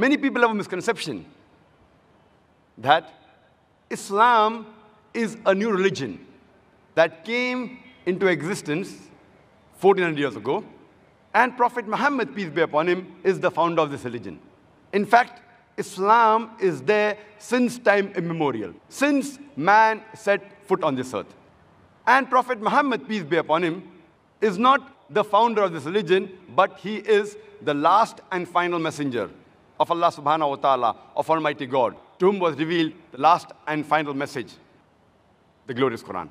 Many people have a misconception that Islam is a new religion that came into existence 1400 years ago, and Prophet Muhammad, peace be upon him, is the founder of this religion. In fact, Islam is there since time immemorial, since man set foot on this earth. And Prophet Muhammad, peace be upon him, is not the founder of this religion, but he is the last and final messenger of Allah subhanahu wa ta'ala, of Almighty God, to whom was revealed the last and final message, the glorious Quran.